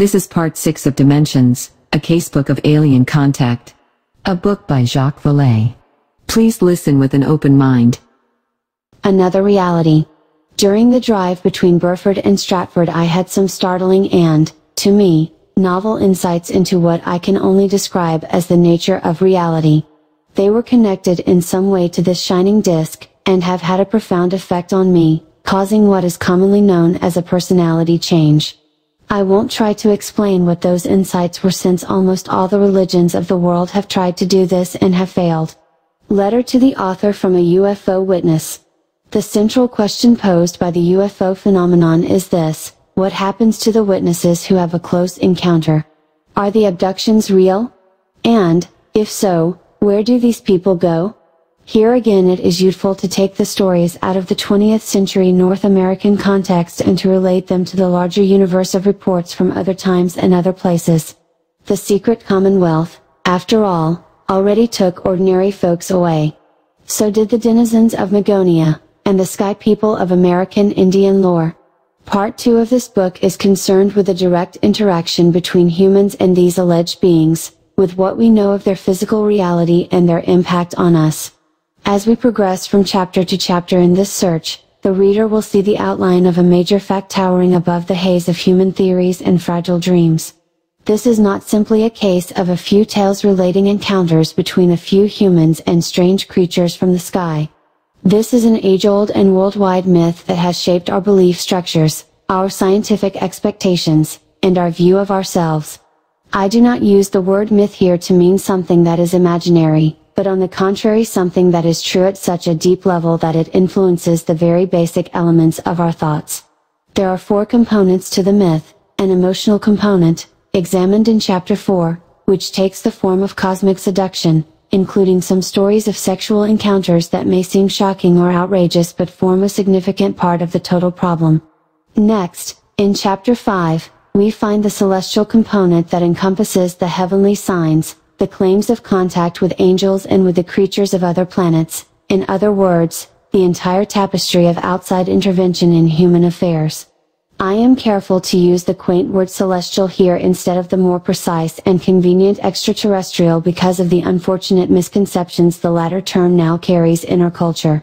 This is part 6 of Dimensions, a casebook of alien contact. A book by Jacques Vallée. Please listen with an open mind. Another reality. During the drive between Burford and Stratford I had some startling and, to me, novel insights into what I can only describe as the nature of reality. They were connected in some way to this shining disk, and have had a profound effect on me, causing what is commonly known as a personality change. I won't try to explain what those insights were since almost all the religions of the world have tried to do this and have failed. Letter to the author from a UFO witness. The central question posed by the UFO phenomenon is this, what happens to the witnesses who have a close encounter? Are the abductions real? And, if so, where do these people go? Here again it is useful to take the stories out of the 20th century North American context and to relate them to the larger universe of reports from other times and other places. The secret commonwealth, after all, already took ordinary folks away. So did the denizens of Magonia, and the sky people of American Indian lore. Part 2 of this book is concerned with the direct interaction between humans and these alleged beings, with what we know of their physical reality and their impact on us. As we progress from chapter to chapter in this search, the reader will see the outline of a major fact towering above the haze of human theories and fragile dreams. This is not simply a case of a few tales relating encounters between a few humans and strange creatures from the sky. This is an age-old and worldwide myth that has shaped our belief structures, our scientific expectations, and our view of ourselves. I do not use the word myth here to mean something that is imaginary, but on the contrary something that is true at such a deep level that it influences the very basic elements of our thoughts. There are four components to the myth, an emotional component, examined in chapter 4, which takes the form of cosmic seduction, including some stories of sexual encounters that may seem shocking or outrageous but form a significant part of the total problem. Next, in chapter 5, we find the celestial component that encompasses the heavenly signs, the claims of contact with angels and with the creatures of other planets, in other words, the entire tapestry of outside intervention in human affairs. I am careful to use the quaint word celestial here instead of the more precise and convenient extraterrestrial because of the unfortunate misconceptions the latter term now carries in our culture.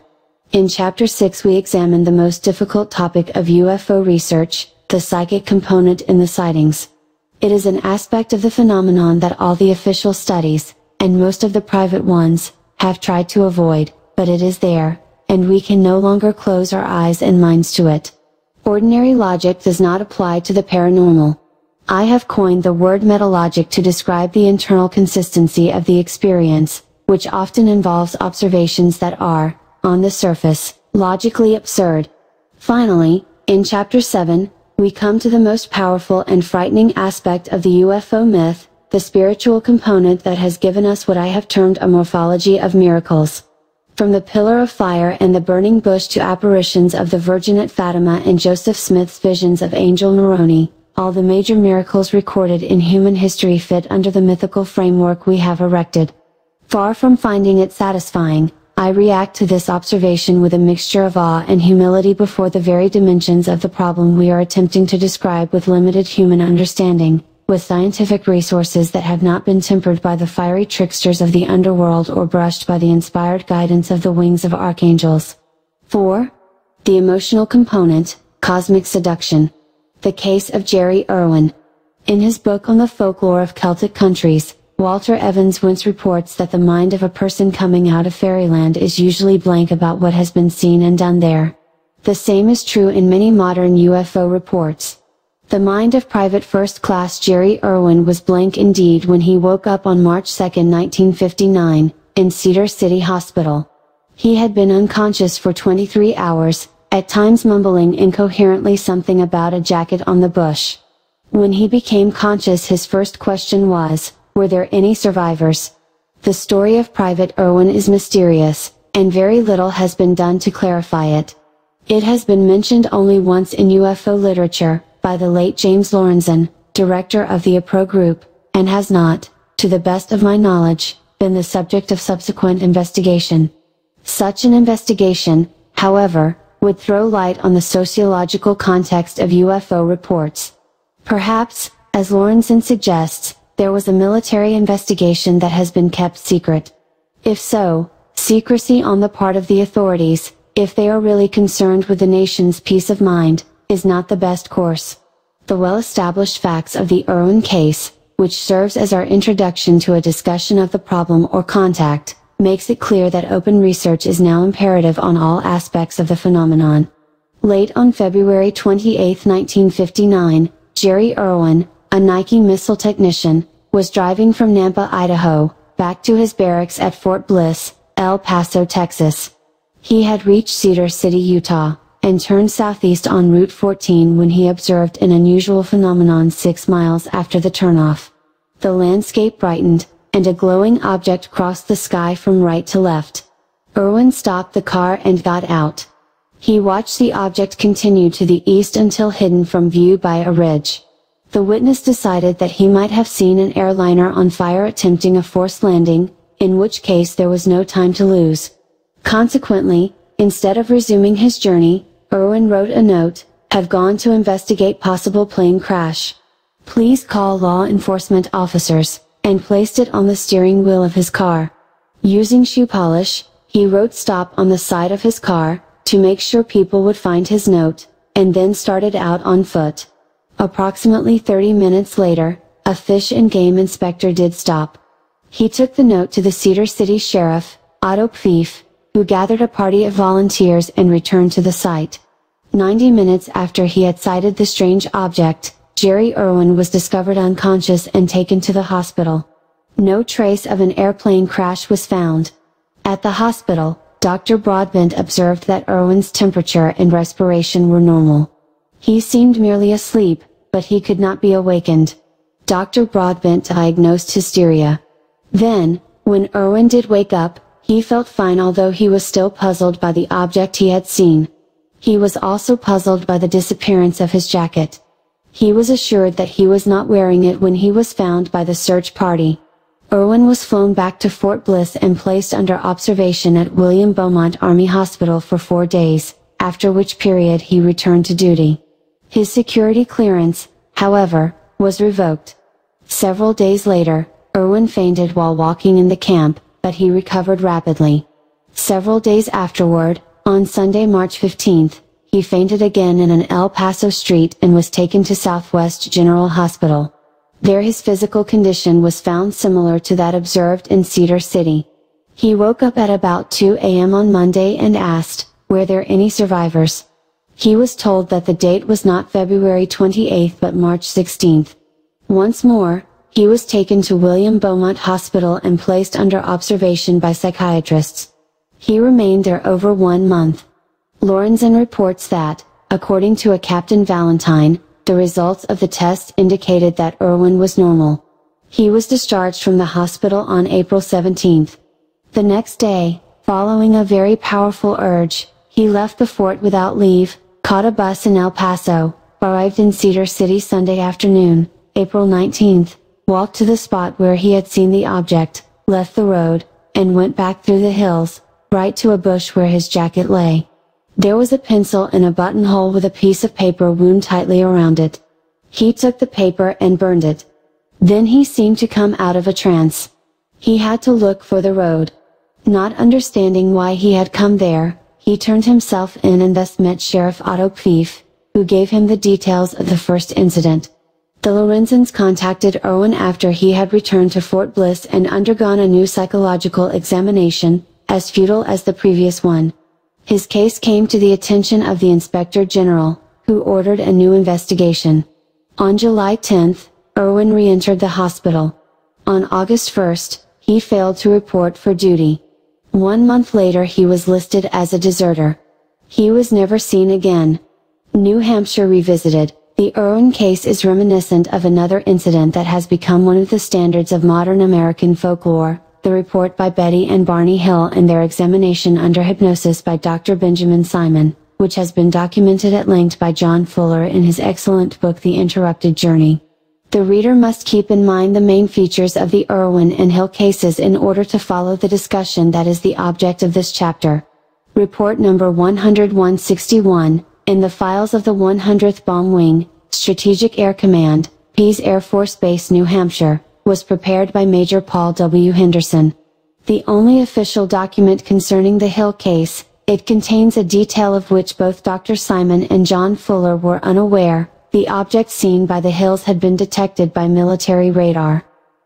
In chapter 6 we examine the most difficult topic of UFO research, the psychic component in the sightings. It is an aspect of the phenomenon that all the official studies, and most of the private ones, have tried to avoid, but it is there, and we can no longer close our eyes and minds to it. Ordinary logic does not apply to the paranormal. I have coined the word metalogic to describe the internal consistency of the experience, which often involves observations that are, on the surface, logically absurd. Finally, in chapter 7, we come to the most powerful and frightening aspect of the UFO myth, the spiritual component that has given us what I have termed a morphology of miracles. From the pillar of fire and the burning bush to apparitions of the Virgin at Fatima and Joseph Smith's visions of Angel Moroni, all the major miracles recorded in human history fit under the mythical framework we have erected. Far from finding it satisfying, I react to this observation with a mixture of awe and humility before the very dimensions of the problem we are attempting to describe with limited human understanding, with scientific resources that have not been tempered by the fiery tricksters of the underworld or brushed by the inspired guidance of the wings of archangels. 4. The emotional component, cosmic seduction. The case of Jerry Irwin. In his book on the folklore of Celtic countries, Walter Evans Wentz reports that the mind of a person coming out of fairyland is usually blank about what has been seen and done there. The same is true in many modern UFO reports. The mind of Private First Class Jerry Irwin was blank indeed when he woke up on March 2, 1959, in Cedar City Hospital. He had been unconscious for 23 hours, at times mumbling incoherently something about a jacket on the bush. When he became conscious his first question was, were there any survivors? The story of Private Irwin is mysterious, and very little has been done to clarify it. It has been mentioned only once in UFO literature, by the late James Lorenzen, director of the APRO group, and has not, to the best of my knowledge, been the subject of subsequent investigation. Such an investigation, however, would throw light on the sociological context of UFO reports. Perhaps, As Lorenzen suggests, there was a military investigation that has been kept secret. If so, secrecy on the part of the authorities, if they are really concerned with the nation's peace of mind, is not the best course. The well-established facts of the Irwin case, which serves as our introduction to a discussion of the problem or contact, makes it clear that open research is now imperative on all aspects of the phenomenon. Late on February 28, 1959, Jerry Irwin, a Nike missile technician, was driving from Nampa, Idaho, back to his barracks at Fort Bliss, El Paso, Texas. He had reached Cedar City, Utah, and turned southeast on Route 14 when he observed an unusual phenomenon six miles after the turnoff. The landscape brightened, and a glowing object crossed the sky from right to left. Irwin stopped the car and got out. He watched the object continue to the east until hidden from view by a ridge. The witness decided that he might have seen an airliner on fire attempting a forced landing, in which case there was no time to lose. Consequently, instead of resuming his journey, Irwin wrote a note, have gone to investigate possible plane crash. Please call law enforcement officers, and placed it on the steering wheel of his car. Using shoe polish, he wrote stop on the side of his car, to make sure people would find his note, and then started out on foot. Approximately 30 minutes later, a fish and game inspector did stop. He took the note to the Cedar City Sheriff, Otto Pfeif, who gathered a party of volunteers and returned to the site. 90 minutes after he had sighted the strange object, Jerry Irwin was discovered unconscious and taken to the hospital. No trace of an airplane crash was found. At the hospital, Dr. Broadbent observed that Irwin's temperature and respiration were normal. He seemed merely asleep, but he could not be awakened. Dr. Broadbent diagnosed hysteria. Then, when Irwin did wake up, he felt fine although he was still puzzled by the object he had seen. He was also puzzled by the disappearance of his jacket. He was assured that he was not wearing it when he was found by the search party. Irwin was flown back to Fort Bliss and placed under observation at William Beaumont Army Hospital for four days, after which period he returned to duty. His security clearance, however, was revoked. Several days later, Irwin fainted while walking in the camp, but he recovered rapidly. Several days afterward, on Sunday, March 15, he fainted again in an El Paso street and was taken to Southwest General Hospital. There his physical condition was found similar to that observed in Cedar City. He woke up at about 2 a.m. on Monday and asked, were there any survivors? He was told that the date was not February 28 but March 16. Once more, he was taken to William Beaumont Hospital and placed under observation by psychiatrists. He remained there over one month. Lorenzen reports that, according to a Captain Valentine, the results of the test indicated that Irwin was normal. He was discharged from the hospital on April 17. The next day, following a very powerful urge, he left the fort without leave, caught a bus in El Paso, arrived in Cedar City Sunday afternoon, April 19, walked to the spot where he had seen the object, left the road, and went back through the hills, right to a bush where his jacket lay. There was a pencil in a buttonhole with a piece of paper wound tightly around it. He took the paper and burned it. Then he seemed to come out of a trance. He had to look for the road. Not understanding why he had come there, he turned himself in and thus met Sheriff Otto Pfeif, who gave him the details of the first incident. The Lorenzens contacted Irwin after he had returned to Fort Bliss and undergone a new psychological examination, as futile as the previous one. His case came to the attention of the Inspector General, who ordered a new investigation. On July 10, Irwin re-entered the hospital. On August 1, he failed to report for duty. One month later he was listed as a deserter. He was never seen again. New Hampshire Revisited, the Irwin case is reminiscent of another incident that has become one of the standards of modern American folklore, the report by Betty and Barney Hill and their examination under hypnosis by Dr. Benjamin Simon, which has been documented at length by John Fuller in his excellent book The Interrupted Journey. The reader must keep in mind the main features of the Irwin and Hill cases in order to follow the discussion that is the object of this chapter. Report number 10161, in the files of the 100th Bomb Wing, Strategic Air Command, Pease Air Force Base, New Hampshire, was prepared by Major Paul W. Henderson. The only official document concerning the Hill case, it contains a detail of which both Dr. Simon and John Fuller were unaware, the object seen by the Hills had been detected by military radar.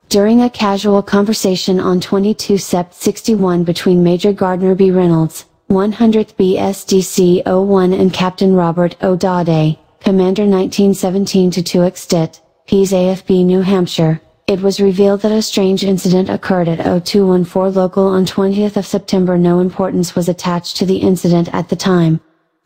During a casual conversation on 22 Sept 61 between Major Gardner B. Reynolds, 100th BSDC 01 and Captain Robert O. Commander 1917 to 2 Extit, Pease AFB New Hampshire, it was revealed that a strange incident occurred at 0214 local on 20th of September no importance was attached to the incident at the time.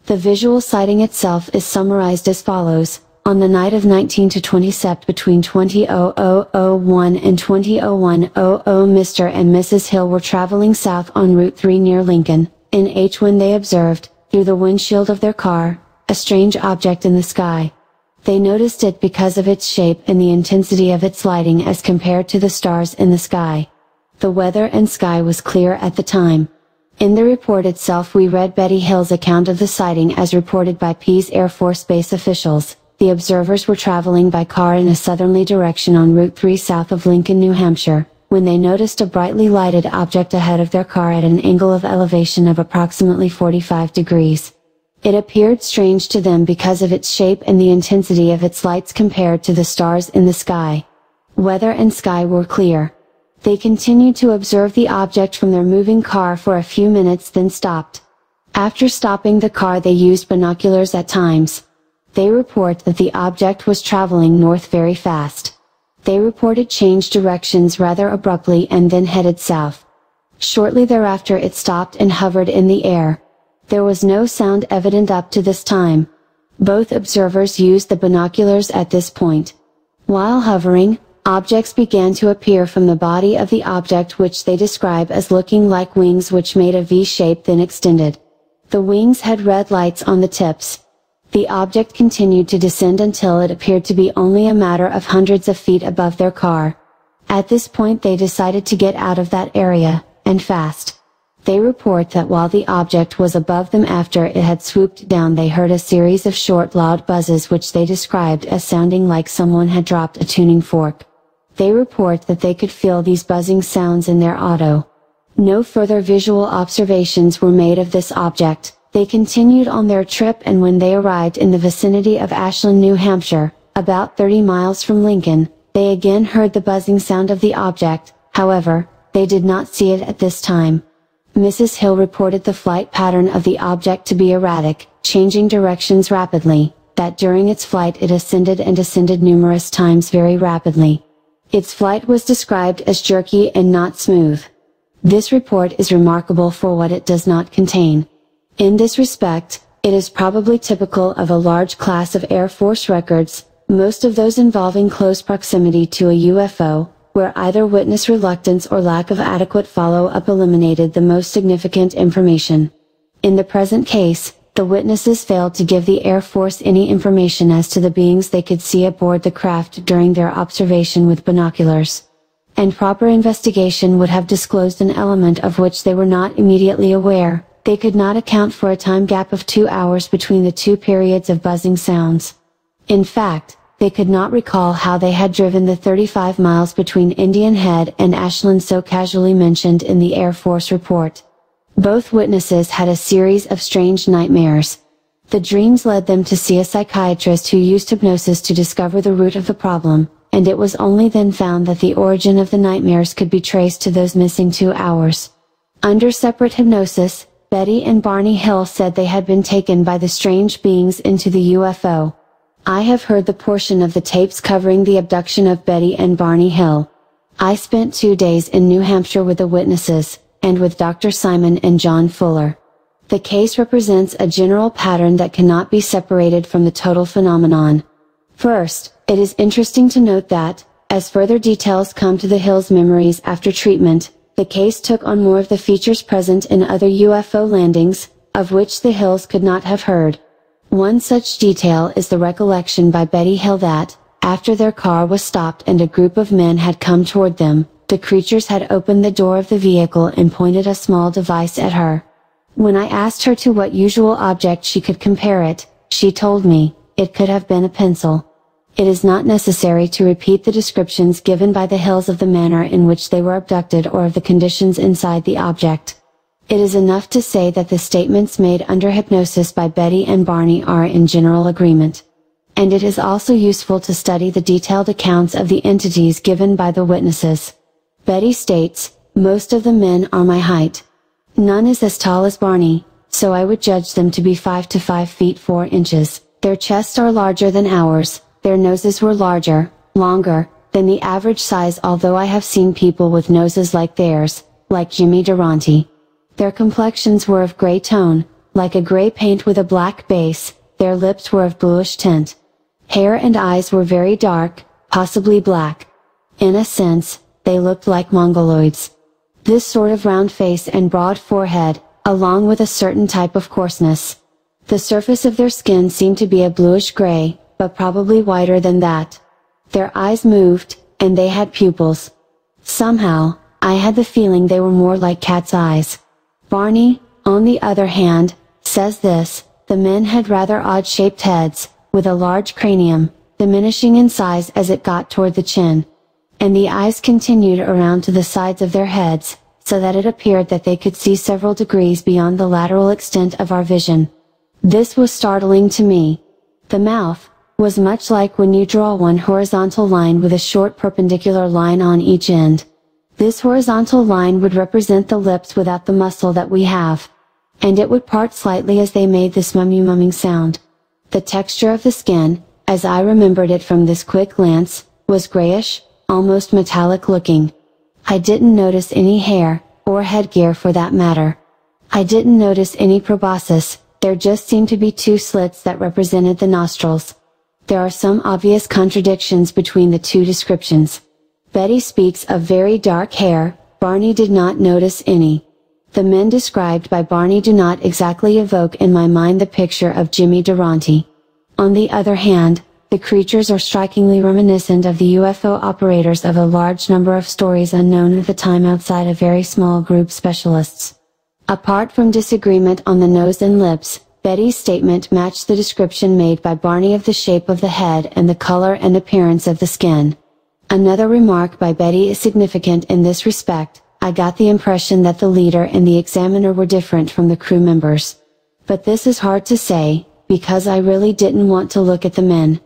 The visual sighting itself is summarized as follows, on the night of 19 to 20 Sept between 20.0001 and 20.0100 Mr. and Mrs. Hill were traveling south on Route 3 near Lincoln, NH when they observed, through the windshield of their car, a strange object in the sky. They noticed it because of its shape and the intensity of its lighting as compared to the stars in the sky. The weather and sky was clear at the time. In the report itself we read Betty Hill's account of the sighting as reported by Pease Air Force Base officials. The observers were traveling by car in a southerly direction on Route 3 south of Lincoln, New Hampshire, when they noticed a brightly lighted object ahead of their car at an angle of elevation of approximately 45 degrees. It appeared strange to them because of its shape and the intensity of its lights compared to the stars in the sky. Weather and sky were clear. They continued to observe the object from their moving car for a few minutes then stopped. After stopping the car they used binoculars at times. They report that the object was traveling north very fast. They reported changed directions rather abruptly and then headed south. Shortly thereafter it stopped and hovered in the air. There was no sound evident up to this time. Both observers used the binoculars at this point. While hovering, objects began to appear from the body of the object which they describe as looking like wings which made a V shape then extended. The wings had red lights on the tips. The object continued to descend until it appeared to be only a matter of hundreds of feet above their car. At this point they decided to get out of that area, and fast. They report that while the object was above them after it had swooped down they heard a series of short loud buzzes which they described as sounding like someone had dropped a tuning fork. They report that they could feel these buzzing sounds in their auto. No further visual observations were made of this object, they continued on their trip and when they arrived in the vicinity of Ashland, New Hampshire, about 30 miles from Lincoln, they again heard the buzzing sound of the object, however, they did not see it at this time. Mrs. Hill reported the flight pattern of the object to be erratic, changing directions rapidly, that during its flight it ascended and descended numerous times very rapidly. Its flight was described as jerky and not smooth. This report is remarkable for what it does not contain. In this respect, it is probably typical of a large class of Air Force records, most of those involving close proximity to a UFO, where either witness reluctance or lack of adequate follow-up eliminated the most significant information. In the present case, the witnesses failed to give the Air Force any information as to the beings they could see aboard the craft during their observation with binoculars. And proper investigation would have disclosed an element of which they were not immediately aware, they could not account for a time gap of two hours between the two periods of buzzing sounds. In fact, they could not recall how they had driven the 35 miles between Indian Head and Ashland so casually mentioned in the Air Force report. Both witnesses had a series of strange nightmares. The dreams led them to see a psychiatrist who used hypnosis to discover the root of the problem, and it was only then found that the origin of the nightmares could be traced to those missing two hours. Under separate hypnosis, Betty and Barney Hill said they had been taken by the strange beings into the UFO. I have heard the portion of the tapes covering the abduction of Betty and Barney Hill. I spent two days in New Hampshire with the witnesses, and with Dr. Simon and John Fuller. The case represents a general pattern that cannot be separated from the total phenomenon. First, it is interesting to note that, as further details come to the Hills' memories after treatment, the case took on more of the features present in other UFO landings, of which the Hills could not have heard. One such detail is the recollection by Betty Hill that, after their car was stopped and a group of men had come toward them, the creatures had opened the door of the vehicle and pointed a small device at her. When I asked her to what usual object she could compare it, she told me, it could have been a pencil. It is not necessary to repeat the descriptions given by the Hills of the manner in which they were abducted or of the conditions inside the object. It is enough to say that the statements made under hypnosis by Betty and Barney are in general agreement. And it is also useful to study the detailed accounts of the entities given by the witnesses. Betty states, most of the men are my height. None is as tall as Barney, so I would judge them to be 5 to 5 feet 4 inches. Their chests are larger than ours, their noses were larger, longer, than the average size although I have seen people with noses like theirs, like Jimmy Durante. Their complexions were of gray tone, like a gray paint with a black base, their lips were of bluish tint. Hair and eyes were very dark, possibly black. In a sense, they looked like mongoloids. This sort of round face and broad forehead, along with a certain type of coarseness. The surface of their skin seemed to be a bluish gray, but probably whiter than that. Their eyes moved, and they had pupils. Somehow, I had the feeling they were more like cat's eyes. Barney, on the other hand, says this, the men had rather odd shaped heads, with a large cranium, diminishing in size as it got toward the chin. And the eyes continued around to the sides of their heads, so that it appeared that they could see several degrees beyond the lateral extent of our vision. This was startling to me. The mouth, was much like when you draw one horizontal line with a short perpendicular line on each end. This horizontal line would represent the lips without the muscle that we have. And it would part slightly as they made this mummy mumming sound. The texture of the skin, as I remembered it from this quick glance, was grayish, almost metallic looking. I didn't notice any hair, or headgear for that matter. I didn't notice any proboscis, there just seemed to be two slits that represented the nostrils. There are some obvious contradictions between the two descriptions. Betty speaks of very dark hair, Barney did not notice any. The men described by Barney do not exactly evoke in my mind the picture of Jimmy Durante. On the other hand, the creatures are strikingly reminiscent of the UFO operators of a large number of stories unknown at the time outside a very small group specialists. Apart from disagreement on the nose and lips, Betty's statement matched the description made by Barney of the shape of the head and the color and appearance of the skin. Another remark by Betty is significant in this respect, I got the impression that the leader and the examiner were different from the crew members. But this is hard to say, because I really didn't want to look at the men.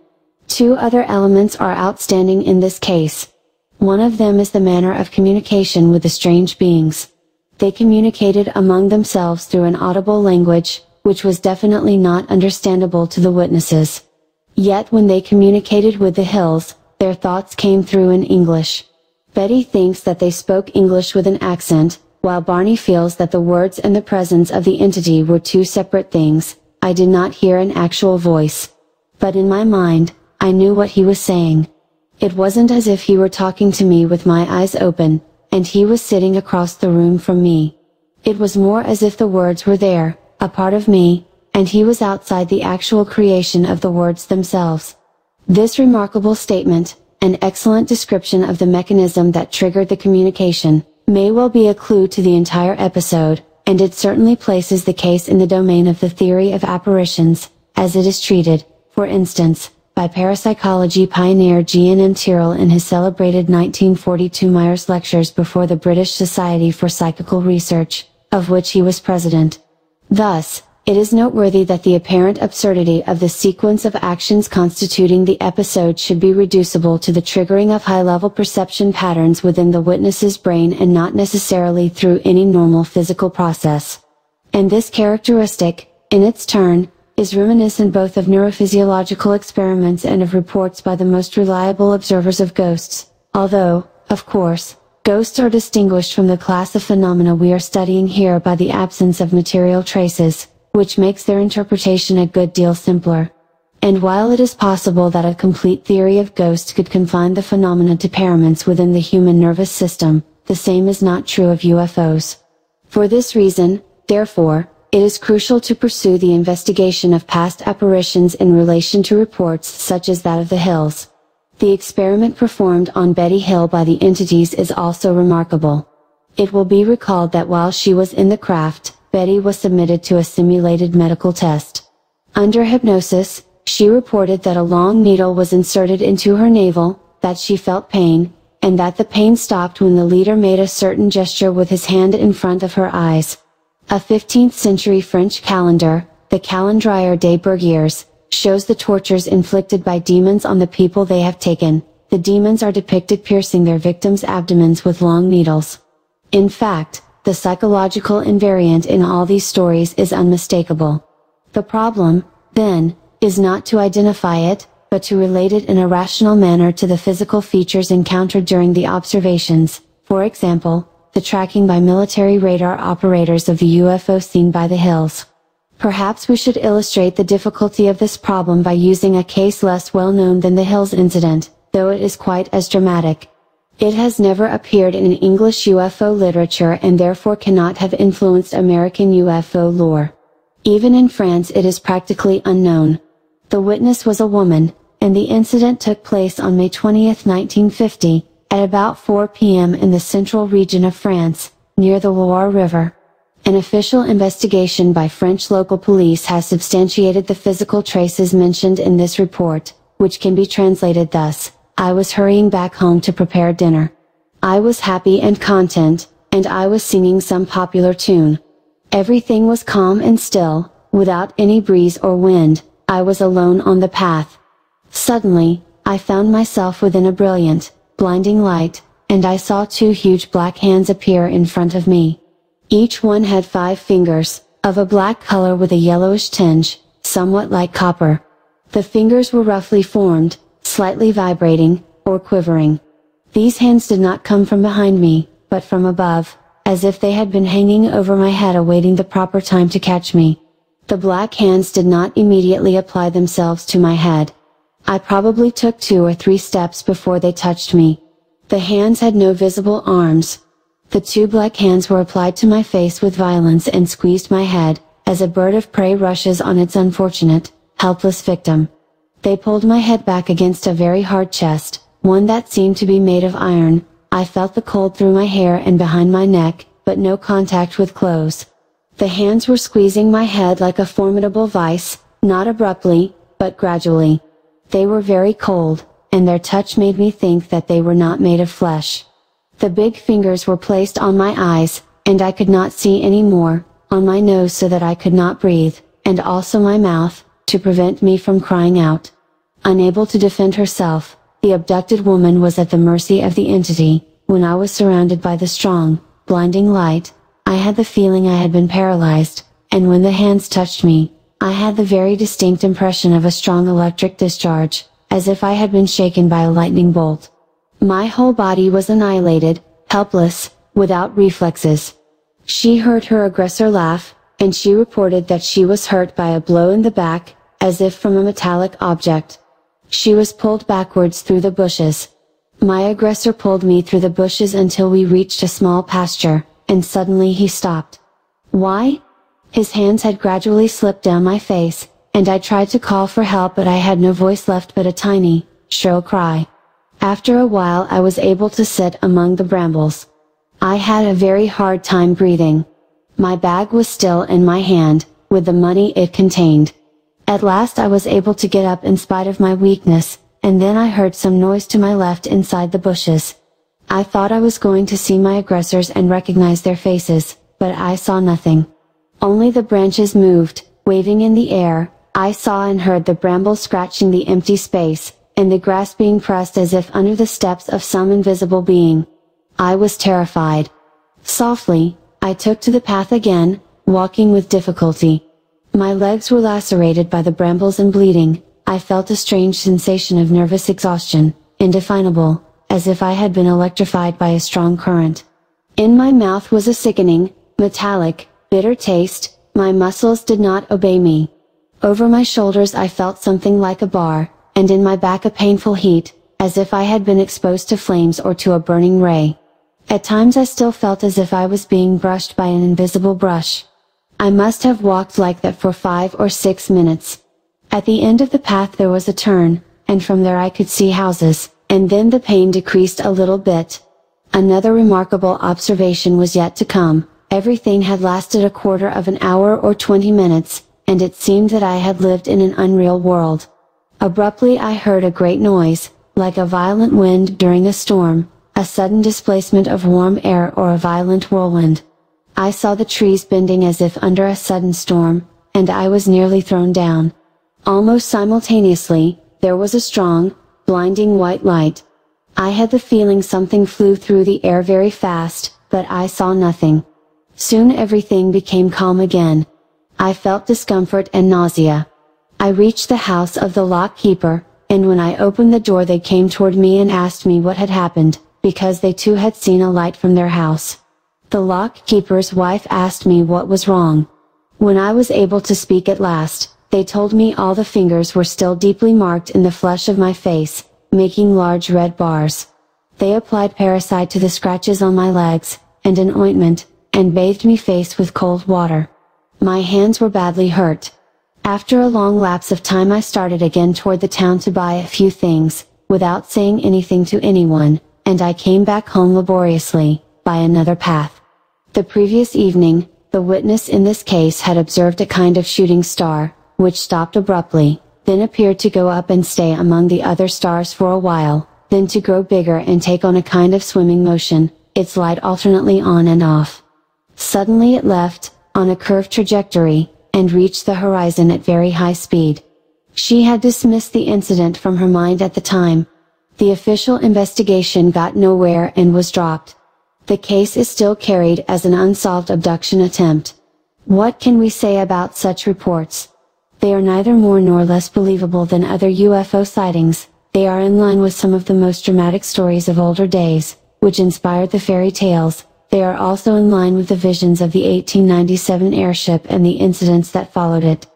Two other elements are outstanding in this case. One of them is the manner of communication with the strange beings. They communicated among themselves through an audible language, which was definitely not understandable to the witnesses. Yet when they communicated with the hills, their thoughts came through in English. Betty thinks that they spoke English with an accent, while Barney feels that the words and the presence of the entity were two separate things, I did not hear an actual voice. But in my mind, I knew what he was saying. It wasn't as if he were talking to me with my eyes open, and he was sitting across the room from me. It was more as if the words were there, a part of me, and he was outside the actual creation of the words themselves. This remarkable statement, an excellent description of the mechanism that triggered the communication, may well be a clue to the entire episode, and it certainly places the case in the domain of the theory of apparitions, as it is treated, for instance, by parapsychology pioneer G.N.M. Tyrrell in his celebrated 1942 Myers Lectures before the British Society for Psychical Research, of which he was president. Thus, it is noteworthy that the apparent absurdity of the sequence of actions constituting the episode should be reducible to the triggering of high-level perception patterns within the witness's brain and not necessarily through any normal physical process. And this characteristic, in its turn, is reminiscent both of neurophysiological experiments and of reports by the most reliable observers of ghosts, although, of course, Ghosts are distinguished from the class of phenomena we are studying here by the absence of material traces, which makes their interpretation a good deal simpler. And while it is possible that a complete theory of ghosts could confine the phenomena to paraments within the human nervous system, the same is not true of UFOs. For this reason, therefore, it is crucial to pursue the investigation of past apparitions in relation to reports such as that of the Hills. The experiment performed on Betty Hill by the entities is also remarkable. It will be recalled that while she was in the craft, Betty was submitted to a simulated medical test. Under hypnosis, She reported that a long needle was inserted into her navel, that she felt pain, and that the pain stopped when the leader made a certain gesture with his hand in front of her eyes. A 15th century French calendar, the Calendrier des Bergères, shows the tortures inflicted by demons on the people they have taken. The demons are depicted piercing their victims' abdomens with long needles. In fact, the psychological invariant in all these stories is unmistakable. The problem, then, is not to identify it, but to relate it in a rational manner to the physical features encountered during the observations, for example, the tracking by military radar operators of the UFO seen by the hills. Perhaps we should illustrate the difficulty of this problem by using a case less well known than the Hills incident, though it is quite as dramatic. It has never appeared in English UFO literature and therefore cannot have influenced American UFO lore. Even in France it is practically unknown. The witness was a woman, and the incident took place on May 20, 1950, at about 4 p.m. in the central region of France, near the Loire River. An official investigation by French local police has substantiated the physical traces mentioned in this report, which can be translated thus, I was hurrying back home to prepare dinner. I was happy and content, and I was singing some popular tune. Everything was calm and still, without any breeze or wind, I was alone on the path. Suddenly, I found myself within a brilliant, blinding light, and I saw two huge black hands appear in front of me. Each one had five fingers, of a black color with a yellowish tinge, somewhat like copper. The fingers were roughly formed, slightly vibrating, or quivering. These hands did not come from behind me, but from above, as if they had been hanging over my head awaiting the proper time to catch me. The black hands did not immediately apply themselves to my head. I probably took two or three steps before they touched me. The hands had no visible arms, the two black hands were applied to my face with violence and squeezed my head, as a bird of prey rushes on its unfortunate, helpless victim. They pulled my head back against a very hard chest, one that seemed to be made of iron, I felt the cold through my hair and behind my neck, but no contact with clothes. The hands were squeezing my head like a formidable vice, not abruptly, but gradually. They were very cold, and their touch made me think that they were not made of flesh. The big fingers were placed on my eyes, and I could not see any more, on my nose so that I could not breathe, and also my mouth, to prevent me from crying out. Unable to defend herself, the abducted woman was at the mercy of the entity, when I was surrounded by the strong, blinding light, I had the feeling I had been paralyzed, and when the hands touched me, I had the very distinct impression of a strong electric discharge, as if I had been shaken by a lightning bolt. My whole body was annihilated, helpless, without reflexes. She heard her aggressor laugh, and she reported that she was hurt by a blow in the back, as if from a metallic object. She was pulled backwards through the bushes. My aggressor pulled me through the bushes until we reached a small pasture, and suddenly he stopped. Why? His hands had gradually slipped down my face, and I tried to call for help but I had no voice left but a tiny, shrill cry. After a while I was able to sit among the brambles. I had a very hard time breathing. My bag was still in my hand, with the money it contained. At last I was able to get up in spite of my weakness, and then I heard some noise to my left inside the bushes. I thought I was going to see my aggressors and recognize their faces, but I saw nothing. Only the branches moved, waving in the air, I saw and heard the brambles scratching the empty space, and the grass being pressed as if under the steps of some invisible being. I was terrified. Softly, I took to the path again, walking with difficulty. My legs were lacerated by the brambles and bleeding, I felt a strange sensation of nervous exhaustion, indefinable, as if I had been electrified by a strong current. In my mouth was a sickening, metallic, bitter taste, my muscles did not obey me. Over my shoulders I felt something like a bar, and in my back a painful heat, as if I had been exposed to flames or to a burning ray. At times I still felt as if I was being brushed by an invisible brush. I must have walked like that for five or six minutes. At the end of the path there was a turn, and from there I could see houses, and then the pain decreased a little bit. Another remarkable observation was yet to come, everything had lasted a quarter of an hour or twenty minutes, and it seemed that I had lived in an unreal world. Abruptly I heard a great noise, like a violent wind during a storm, a sudden displacement of warm air or a violent whirlwind. I saw the trees bending as if under a sudden storm, and I was nearly thrown down. Almost simultaneously, there was a strong, blinding white light. I had the feeling something flew through the air very fast, but I saw nothing. Soon everything became calm again. I felt discomfort and nausea. I reached the house of the lock keeper, and when I opened the door they came toward me and asked me what had happened, because they too had seen a light from their house. The lock keeper's wife asked me what was wrong. When I was able to speak at last, they told me all the fingers were still deeply marked in the flesh of my face, making large red bars. They applied parasite to the scratches on my legs, and an ointment, and bathed me face with cold water. My hands were badly hurt, after a long lapse of time I started again toward the town to buy a few things, without saying anything to anyone, and I came back home laboriously, by another path. The previous evening, the witness in this case had observed a kind of shooting star, which stopped abruptly, then appeared to go up and stay among the other stars for a while, then to grow bigger and take on a kind of swimming motion, its light alternately on and off. Suddenly it left, on a curved trajectory, and reached the horizon at very high speed. She had dismissed the incident from her mind at the time. The official investigation got nowhere and was dropped. The case is still carried as an unsolved abduction attempt. What can we say about such reports? They are neither more nor less believable than other UFO sightings, they are in line with some of the most dramatic stories of older days, which inspired the fairy tales, they are also in line with the visions of the 1897 airship and the incidents that followed it.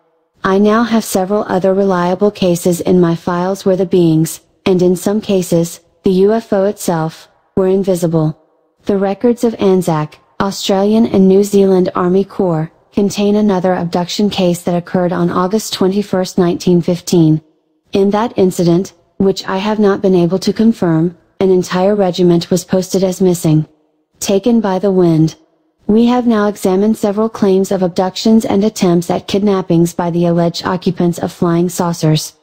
I now have several other reliable cases in my files where the beings, and in some cases, the UFO itself, were invisible. The records of ANZAC, Australian and New Zealand Army Corps, contain another abduction case that occurred on August 21, 1915. In that incident, which I have not been able to confirm, an entire regiment was posted as missing taken by the wind. We have now examined several claims of abductions and attempts at kidnappings by the alleged occupants of flying saucers.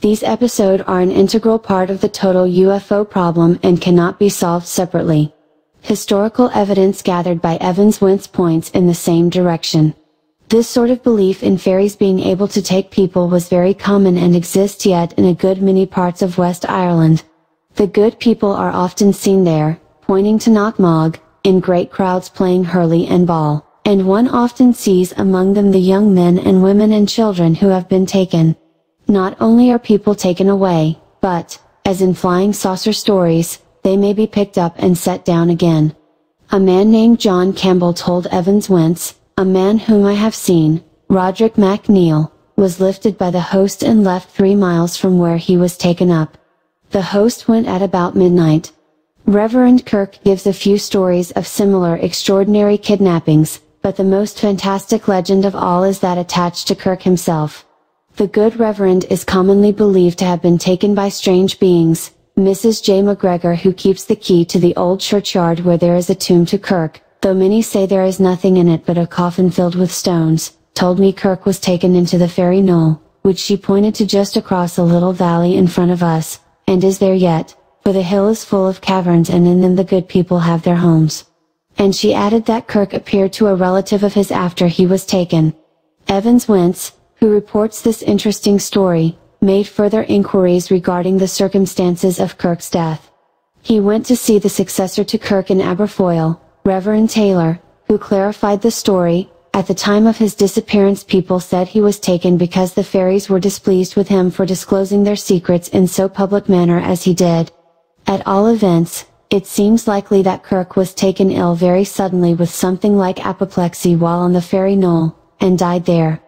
These episodes are an integral part of the total UFO problem and cannot be solved separately. Historical evidence gathered by Evans Wentz points in the same direction. This sort of belief in fairies being able to take people was very common and exists yet in a good many parts of West Ireland. The good people are often seen there, pointing to Knock Ma, in great crowds playing hurley and ball, and one often sees among them the young men and women and children who have been taken. Not only are people taken away, but, as in flying saucer stories, they may be picked up and set down again. A man named John Campbell told Evans Wentz, a man whom I have seen, Roderick MacNeil, was lifted by the host and left three miles from where he was taken up. The host went at about midnight, Reverend Kirk gives a few stories of similar extraordinary kidnappings, but the most fantastic legend of all is that attached to Kirk himself. The good Reverend is commonly believed to have been taken by strange beings, Mrs. J. McGregor who keeps the key to the old churchyard where there is a tomb to Kirk, though many say there is nothing in it but a coffin filled with stones, told me Kirk was taken into the fairy knoll, which she pointed to just across a little valley in front of us, and is there yet, for the hill is full of caverns and in them the good people have their homes. And she added that Kirk appeared to a relative of his after he was taken. Evans Wentz, who reports this interesting story, made further inquiries regarding the circumstances of Kirk's death. He went to see the successor to Kirk in Aberfoyle, Reverend Taylor, who clarified the story, at the time of his disappearance people said he was taken because the fairies were displeased with him for disclosing their secrets in so public manner as he did. At all events, it seems likely that Kirk was taken ill very suddenly with something like apoplexy while on the fairy knoll, and died there.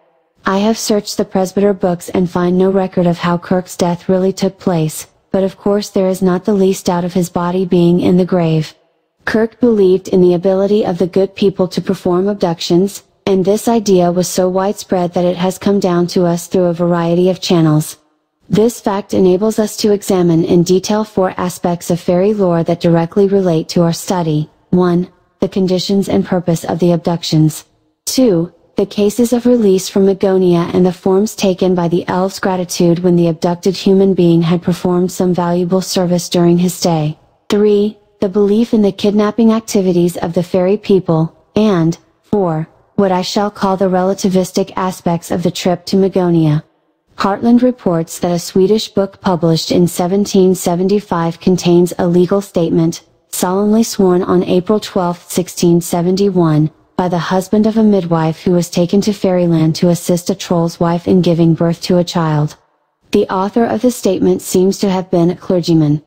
I have searched the presbyter books and find no record of how Kirk's death really took place, but of course there is not the least doubt of his body being in the grave. Kirk believed in the ability of the good people to perform abductions, and this idea was so widespread that it has come down to us through a variety of channels. This fact enables us to examine in detail four aspects of fairy lore that directly relate to our study. 1. The conditions and purpose of the abductions. 2. the cases of release from Magonia and the forms taken by the elves' gratitude when the abducted human being had performed some valuable service during his stay. 3. The belief in the kidnapping activities of the fairy people, and, 4. What I shall call the relativistic aspects of the trip to Magonia. Hartland reports that a Swedish book published in 1775 contains a legal statement, solemnly sworn on April 12, 1671, by the husband of a midwife who was taken to fairyland to assist a troll's wife in giving birth to a child. The author of the statement seems to have been a clergyman.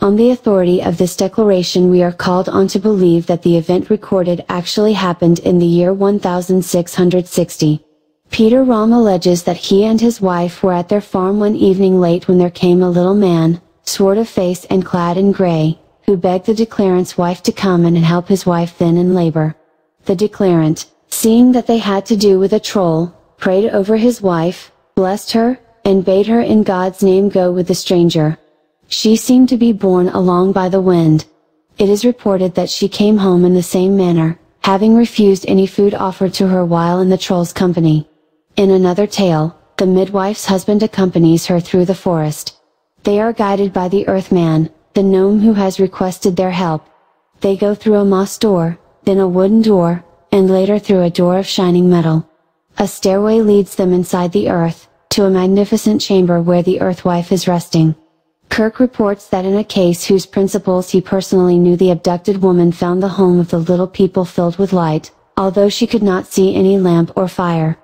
On the authority of this declaration we are called on to believe that the event recorded actually happened in the year 1660. Peter Rahm alleges that he and his wife were at their farm one evening late when there came a little man, swart of face and clad in grey, who begged the declarant's wife to come in and help his wife then in labor. The declarant, seeing that they had to do with a troll, prayed over his wife, blessed her, and bade her in God's name go with the stranger. She seemed to be borne along by the wind. It is reported that she came home in the same manner, having refused any food offered to her while in the troll's company. In another tale, the midwife's husband accompanies her through the forest. They are guided by the earthman, the gnome who has requested their help. They go through a moss door, then a wooden door, and later through a door of shining metal. A stairway leads them inside the earth, to a magnificent chamber where the earthwife is resting. Kirk reports that in a case whose principals he personally knew the abducted woman found the home of the little people filled with light, although she could not see any lamp or fire.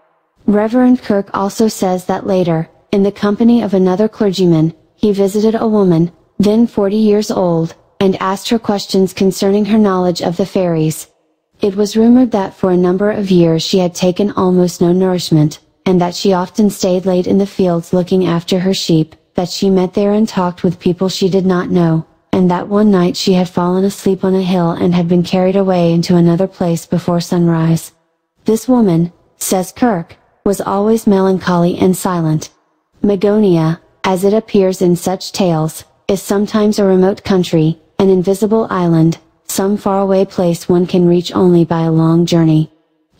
Reverend Kirk also says that later, in the company of another clergyman, he visited a woman, then 40 years old, and asked her questions concerning her knowledge of the fairies. It was rumored that for a number of years she had taken almost no nourishment, and that she often stayed late in the fields looking after her sheep, that she met there and talked with people she did not know, and that one night she had fallen asleep on a hill and had been carried away into another place before sunrise. This woman, says Kirk, was always melancholy and silent. Magonia, as it appears in such tales, is sometimes a remote country, an invisible island, some faraway place one can reach only by a long journey.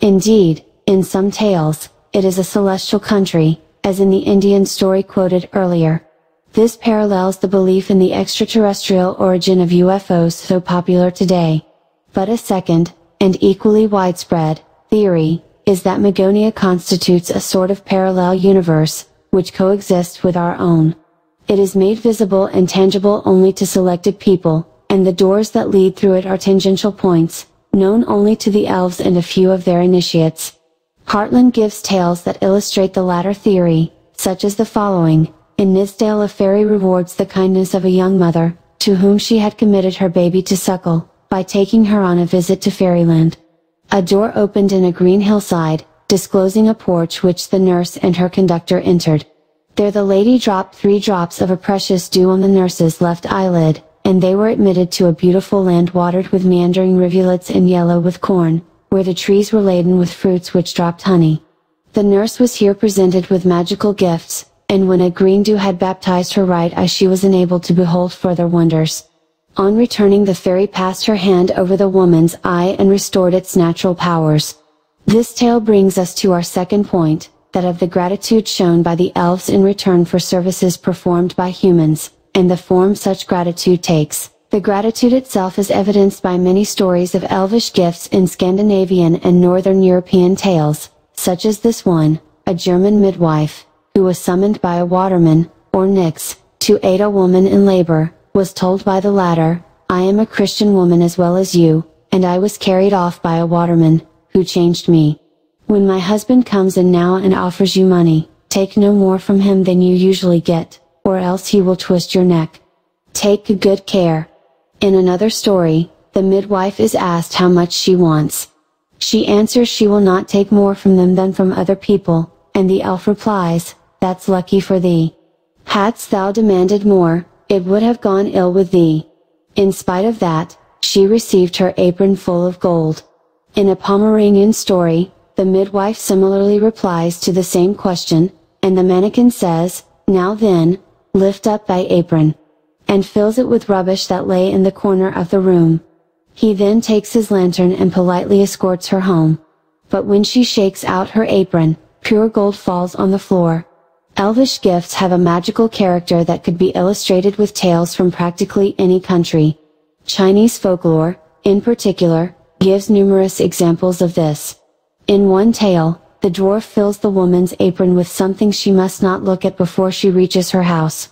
Indeed, in some tales, it is a celestial country, as in the Indian story quoted earlier. This parallels the belief in the extraterrestrial origin of UFOs so popular today. But a second, and equally widespread, theory, is that Magonia constitutes a sort of parallel universe, which coexists with our own. It is made visible and tangible only to selected people, and the doors that lead through it are tangential points, known only to the elves and a few of their initiates. Hartland gives tales that illustrate the latter theory, such as the following. In Nithsdale a fairy rewards the kindness of a young mother, to whom she had committed her baby to suckle, by taking her on a visit to fairyland. A door opened in a green hillside, disclosing a porch which the nurse and her conductor entered. There the lady dropped three drops of a precious dew on the nurse's left eyelid, and they were admitted to a beautiful land watered with meandering rivulets and yellow with corn, where the trees were laden with fruits which dropped honey. The nurse was here presented with magical gifts, and when a green dew had baptized her right eye she was enabled to behold further wonders. On returning the fairy passed her hand over the woman's eye and restored its natural powers. This tale brings us to our second point, that of the gratitude shown by the elves in return for services performed by humans, and the form such gratitude takes. The gratitude itself is evidenced by many stories of elvish gifts in Scandinavian and Northern European tales, such as this one, a German midwife, who was summoned by a waterman, or nix, to aid a woman in labor, was told by the latter, I am a Christian woman as well as you, and I was carried off by a waterman, who changed me. When my husband comes in now and offers you money, take no more from him than you usually get, or else he will twist your neck. Take good care. In another story, the midwife is asked how much she wants. She answers she will not take more from them than from other people, and the elf replies, That's lucky for thee. Hadst thou demanded more, it would have gone ill with thee. In spite of that, she received her apron full of gold. In a Pomeranian story, the midwife similarly replies to the same question, and the mannequin says, Now then, lift up thy apron and fills it with rubbish that lay in the corner of the room. He then takes his lantern and politely escorts her home. but when she shakes out her apron, pure gold falls on the floor. Elvish gifts have a magical character that could be illustrated with tales from practically any country. Chinese folklore, in particular, gives numerous examples of this. In one tale, the dwarf fills the woman's apron with something she must not look at before she reaches her house.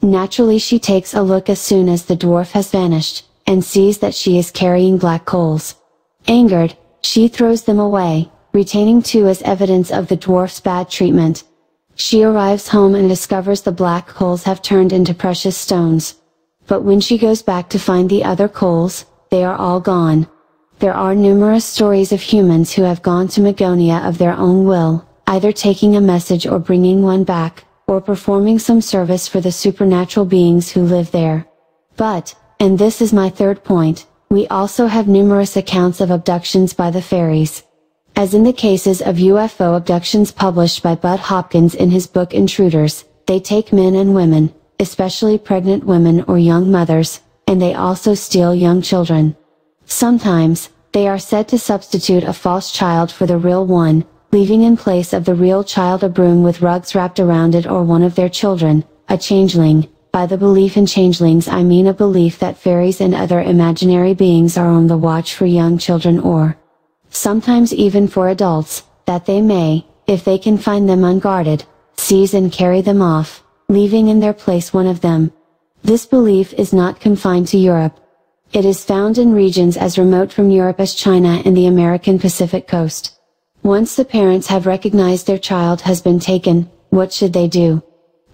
Naturally she takes a look as soon as the dwarf has vanished, and sees that she is carrying black coals. Angered, she throws them away, retaining two as evidence of the dwarf's bad treatment. She arrives home and discovers the black coals have turned into precious stones. But when she goes back to find the other coals, they are all gone. There are numerous stories of humans who have gone to Magonia of their own will, either taking a message or bringing one back, or performing some service for the supernatural beings who live there. But, and this is my third point, we also have numerous accounts of abductions by the fairies. As in the cases of UFO abductions published by Bud Hopkins in his book Intruders, they take men and women, especially pregnant women or young mothers, and they also steal young children. Sometimes, they are said to substitute a false child for the real one, leaving in place of the real child a broom with rugs wrapped around it or one of their children, a changeling. By the belief in changelings I mean a belief that fairies and other imaginary beings are on the watch for young children or, sometimes even for adults, that they may, if they can find them unguarded, seize and carry them off, leaving in their place one of them. This belief is not confined to Europe. It is found in regions as remote from Europe as China and the American Pacific coast. Once the parents have recognized their child has been taken, what should they do?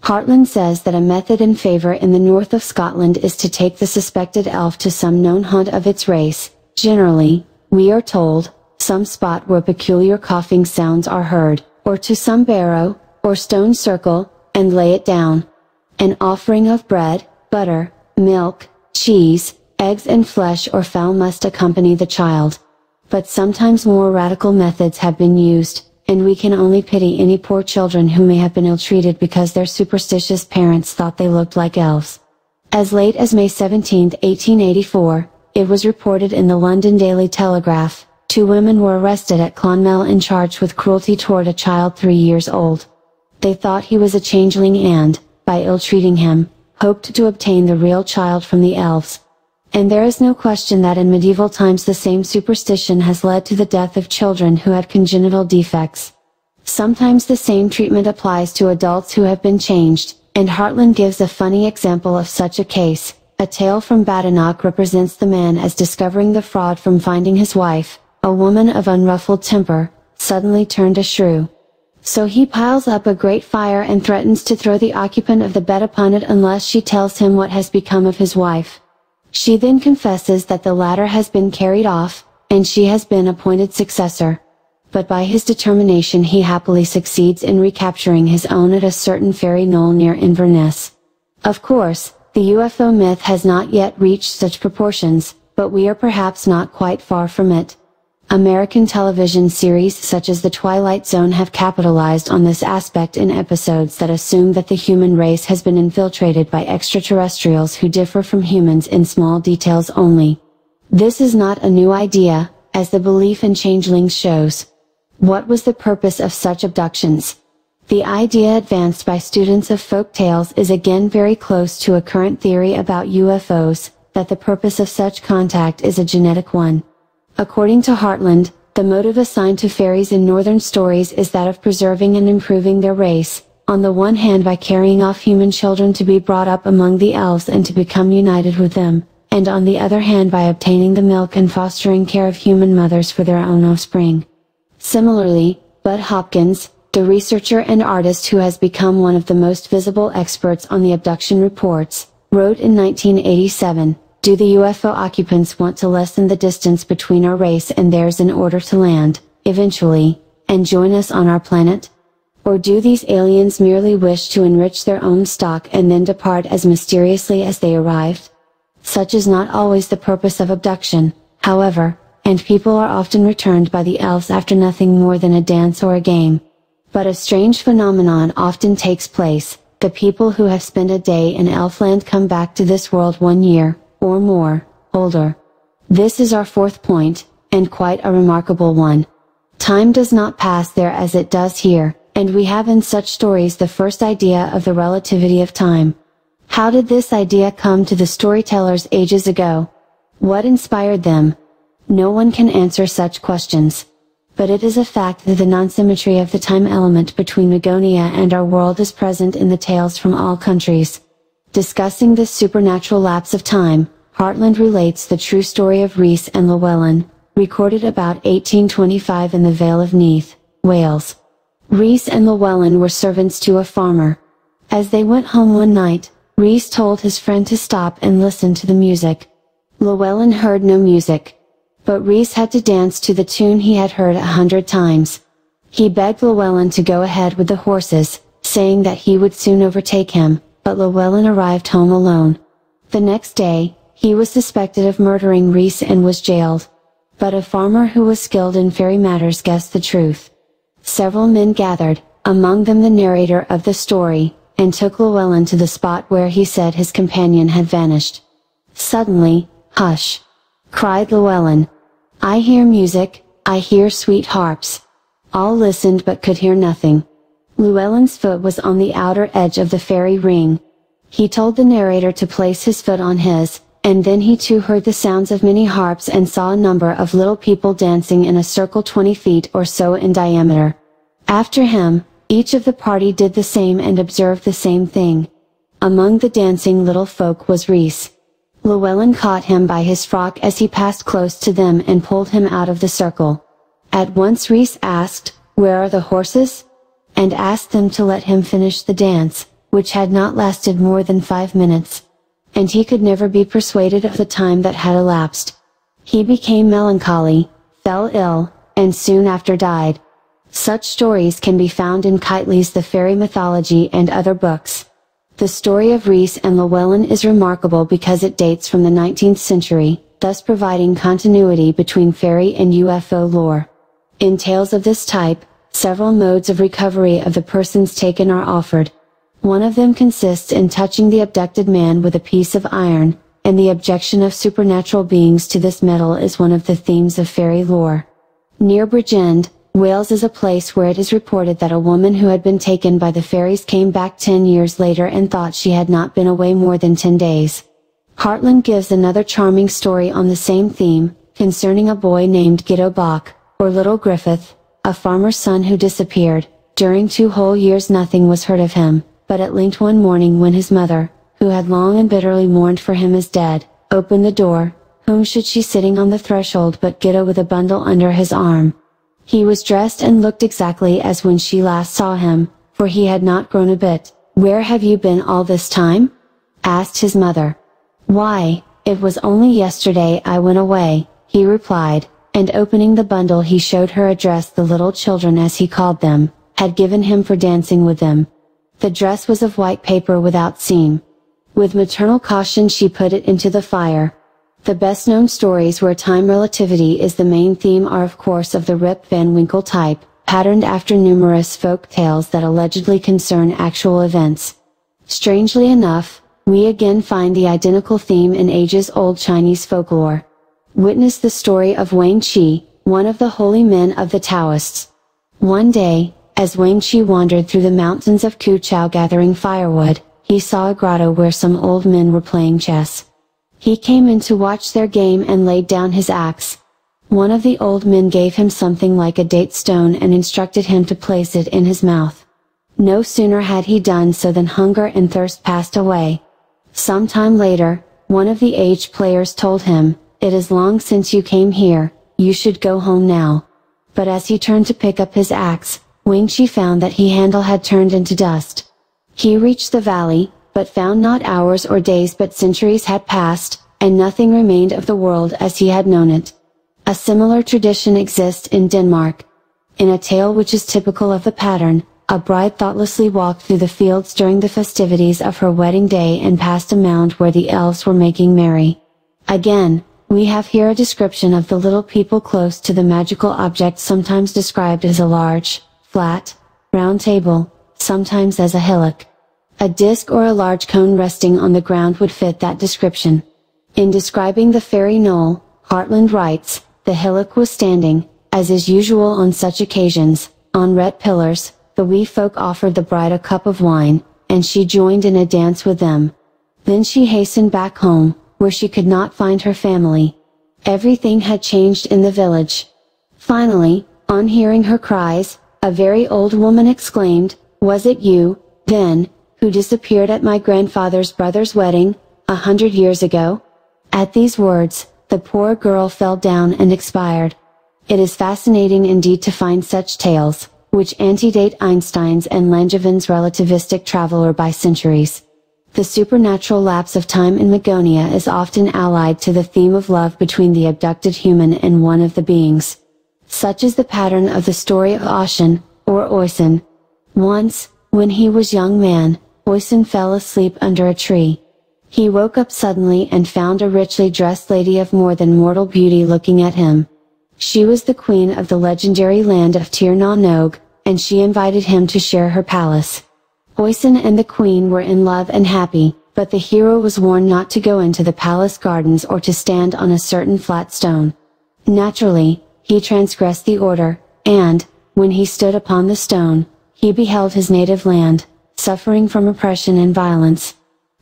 Hartland says that a method in favor in the north of Scotland is to take the suspected elf to some known haunt of its race, generally, we are told, some spot where peculiar coughing sounds are heard, or to some barrow, or stone circle, and lay it down. An offering of bread, butter, milk, cheese, eggs and flesh or fowl must accompany the child. But sometimes more radical methods have been used, and we can only pity any poor children who may have been ill-treated because their superstitious parents thought they looked like elves. As late as May 17, 1884, it was reported in the London Daily Telegraph, Two women were arrested at Clonmel and charged with cruelty toward a child three years old. They thought he was a changeling and, by ill-treating him, hoped to obtain the real child from the elves. And there is no question that in medieval times the same superstition has led to the death of children who had congenital defects. Sometimes the same treatment applies to adults who have been changed, and Hartland gives a funny example of such a case. A tale from Badenoch represents the man as discovering the fraud from finding his wife, a woman of unruffled temper, suddenly turned a shrew. So he piles up a great fire and threatens to throw the occupant of the bed upon it unless she tells him what has become of his wife. She then confesses that the latter has been carried off, and she has been appointed successor. But by his determination he happily succeeds in recapturing his own at a certain fairy knoll near Inverness. Of course, the UFO myth has not yet reached such proportions, but we are perhaps not quite far from it. American television series such as The Twilight Zone have capitalized on this aspect in episodes that assume that the human race has been infiltrated by extraterrestrials who differ from humans in small details only. This is not a new idea, as the belief in changelings shows. What was the purpose of such abductions? The idea advanced by students of folk tales is again very close to a current theory about UFOs, that the purpose of such contact is a genetic one. According to Hartland, the motive assigned to fairies in northern stories is that of preserving and improving their race, on the one hand by carrying off human children to be brought up among the elves and to become united with them, and on the other hand by obtaining the milk and fostering care of human mothers for their own offspring. Similarly, Bud Hopkins, the researcher and artist who has become one of the most visible experts on the abduction reports, wrote in 1987, do the UFO occupants want to lessen the distance between our race and theirs in order to land, eventually, and join us on our planet? Or do these aliens merely wish to enrich their own stock and then depart as mysteriously as they arrived? Such is not always the purpose of abduction, however, and people are often returned by the elves after nothing more than a dance or a game. But a strange phenomenon often takes place, the people who have spent a day in Elfland come back to this world one year, or more, older. This is our fourth point, and quite a remarkable one. Time does not pass there as it does here, and we have in such stories the first idea of the relativity of time. How did this idea come to the storytellers ages ago? What inspired them? No one can answer such questions. But it is a fact that the non-symmetry of the time element between Magonia and our world is present in the tales from all countries. Discussing this supernatural lapse of time, Hartland relates the true story of Rhys and Llewellyn, recorded about 1825 in the Vale of Neath, Wales. Rhys and Llewellyn were servants to a farmer. As they went home one night, Rhys told his friend to stop and listen to the music. Llewellyn heard no music. But Rhys had to dance to the tune he had heard a hundred times. He begged Llewellyn to go ahead with the horses, saying that he would soon overtake him, but Llewellyn arrived home alone. The next day, he was suspected of murdering Rhys and was jailed. But a farmer who was skilled in fairy matters guessed the truth. Several men gathered, among them the narrator of the story, and took Llewellyn to the spot where he said his companion had vanished. Suddenly, hush! cried Llewellyn. I hear music, I hear sweet harps. All listened but could hear nothing. Llewellyn's foot was on the outer edge of the fairy ring. He told the narrator to place his foot on his, and then he too heard the sounds of many harps and saw a number of little people dancing in a circle 20 feet or so in diameter. After him, each of the party did the same and observed the same thing. Among the dancing little folk was Rhys. Llewellyn caught him by his frock as he passed close to them and pulled him out of the circle. At once Rhys asked, Where are the horses? And asked them to let him finish the dance, which had not lasted more than five minutes and he could never be persuaded of the time that had elapsed. He became melancholy, fell ill, and soon after died. Such stories can be found in Keightley's The Fairy Mythology and other books. The story of Rhys and Llewellyn is remarkable because it dates from the 19th century, thus providing continuity between fairy and UFO lore. In tales of this type, several modes of recovery of the persons taken are offered. One of them consists in touching the abducted man with a piece of iron, and the objection of supernatural beings to this metal is one of the themes of fairy lore. Near Bridgend, Wales is a place where it is reported that a woman who had been taken by the fairies came back ten years later and thought she had not been away more than ten days. Hartland gives another charming story on the same theme, concerning a boy named Gitto Bach, or Little Griffith, a farmer's son who disappeared, during two whole years nothing was heard of him but at length one morning when his mother, who had long and bitterly mourned for him as dead, opened the door, whom should she sitting on the threshold but Gitto with a bundle under his arm. He was dressed and looked exactly as when she last saw him, for he had not grown a bit. Where have you been all this time? asked his mother. Why, it was only yesterday I went away, he replied, and opening the bundle he showed her a dress the little children as he called them, had given him for dancing with them. The dress was of white paper without seam. With maternal caution she put it into the fire. The best known stories where time relativity is the main theme are of course of the Rip Van Winkle type, patterned after numerous folk tales that allegedly concern actual events. Strangely enough, we again find the identical theme in ages-old Chinese folklore. Witness the story of Wang Qi, one of the holy men of the Taoists. One day, as Wang Qi wandered through the mountains of Kuchao gathering firewood, he saw a grotto where some old men were playing chess. He came in to watch their game and laid down his axe. One of the old men gave him something like a date stone and instructed him to place it in his mouth. No sooner had he done so than hunger and thirst passed away. Some time later, one of the aged players told him, It is long since you came here, you should go home now. But as he turned to pick up his axe, Wang Qi found that he handle had turned into dust. He reached the valley, but found not hours or days but centuries had passed, and nothing remained of the world as he had known it. A similar tradition exists in Denmark. In a tale which is typical of the pattern, a bride thoughtlessly walked through the fields during the festivities of her wedding day and passed a mound where the elves were making merry. Again, we have here a description of the little people close to the magical object sometimes described as a large, flat, round table, sometimes as a hillock. A disc or a large cone resting on the ground would fit that description. In describing the fairy knoll, Hartland writes, the hillock was standing, as is usual on such occasions, on red pillars, the wee folk offered the bride a cup of wine, and she joined in a dance with them. Then she hastened back home, where she could not find her family. Everything had changed in the village. Finally, on hearing her cries, a very old woman exclaimed, Was it you, then, who disappeared at my grandfather's brother's wedding, a hundred years ago? At these words, the poor girl fell down and expired. It is fascinating indeed to find such tales, which antedate Einstein's and Langevin's relativistic traveler by centuries. The supernatural lapse of time in Magonia is often allied to the theme of love between the abducted human and one of the beings. Such is the pattern of the story of Ossian, or Oisin. Once, when he was young man, Oisin fell asleep under a tree. He woke up suddenly and found a richly dressed lady of more than mortal beauty looking at him. She was the queen of the legendary land of Tir na Nog, and she invited him to share her palace. Oisin and the queen were in love and happy, but the hero was warned not to go into the palace gardens or to stand on a certain flat stone. Naturally, he transgressed the order, and, when he stood upon the stone, he beheld his native land, suffering from oppression and violence.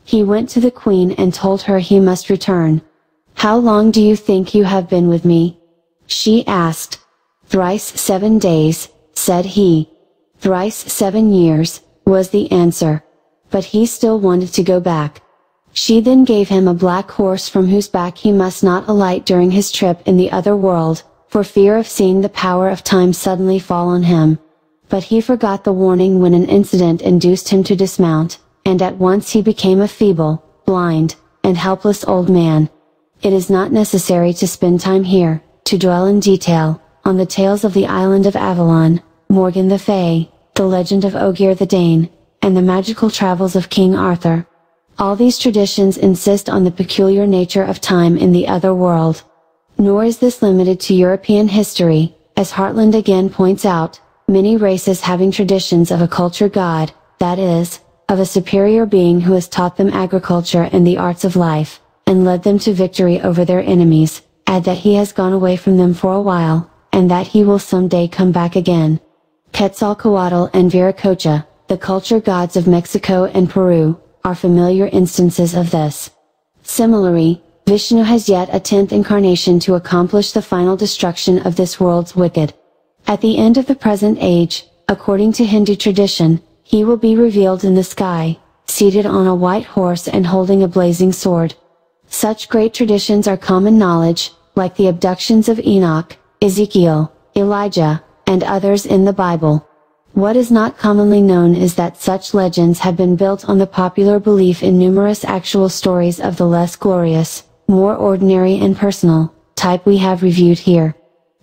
He went to the queen and told her he must return. How long do you think you have been with me? She asked. Thrice seven days, said he. Thrice seven years, was the answer. But he still wanted to go back. She then gave him a black horse from whose back he must not alight during his trip in the other world, for fear of seeing the power of time suddenly fall on him. But he forgot the warning when an incident induced him to dismount, and at once he became a feeble, blind, and helpless old man. It is not necessary to spend time here, to dwell in detail, on the tales of the island of Avalon, Morgan the Fay, the legend of Ogier the Dane, and the magical travels of King Arthur. All these traditions insist on the peculiar nature of time in the other world. Nor is this limited to European history, as Hartland again points out, many races having traditions of a culture god, that is, of a superior being who has taught them agriculture and the arts of life, and led them to victory over their enemies, add that he has gone away from them for a while, and that he will someday come back again. Quetzalcoatl and Viracocha, the culture gods of Mexico and Peru, are familiar instances of this. Similarly, Vishnu has yet a tenth incarnation to accomplish the final destruction of this world's wicked. At the end of the present age, according to Hindu tradition, he will be revealed in the sky, seated on a white horse and holding a blazing sword. Such great traditions are common knowledge, like the abductions of Enoch, Ezekiel, Elijah, and others in the Bible. What is not commonly known is that such legends have been built on the popular belief in numerous actual stories of the less glorious, more ordinary and personal, type we have reviewed here.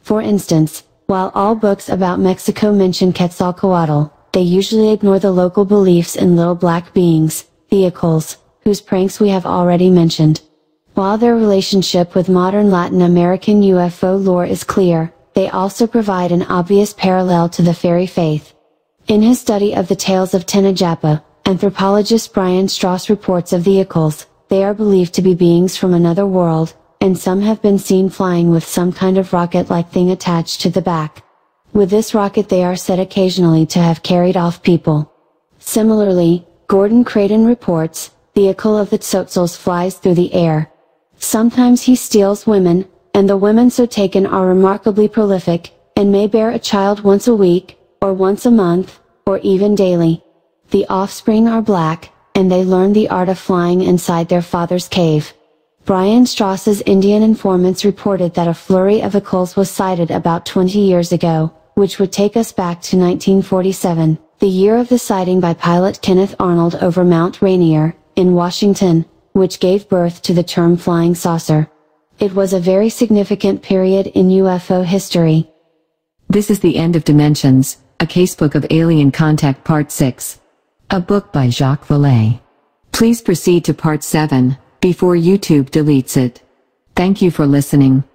For instance, while all books about Mexico mention Quetzalcoatl, they usually ignore the local beliefs in little black beings, vehicles, whose pranks we have already mentioned. While their relationship with modern Latin American UFO lore is clear, they also provide an obvious parallel to the fairy faith. In his study of the tales of Tenejapa, anthropologist Brian Stross reports of vehicles, they are believed to be beings from another world, and some have been seen flying with some kind of rocket-like thing attached to the back. With this rocket they are said occasionally to have carried off people. Similarly, Gordon Creighton reports, the vehicle of the Tzotzils flies through the air. Sometimes he steals women, and the women so taken are remarkably prolific, and may bear a child once a week, or once a month, or even daily. The offspring are black, and they learn the art of flying inside their father's cave. Brian Stross's Indian informants reported that a flurry of vehicles was sighted about 20 years ago, which would take us back to 1947, the year of the sighting by pilot Kenneth Arnold over Mount Rainier, in Washington, which gave birth to the term flying saucer. It was a very significant period in UFO history. This is the end of Dimensions, a casebook of Alien Contact Part 6. A book by Jacques Vallée. Please proceed to Part 7, before YouTube deletes it. Thank you for listening.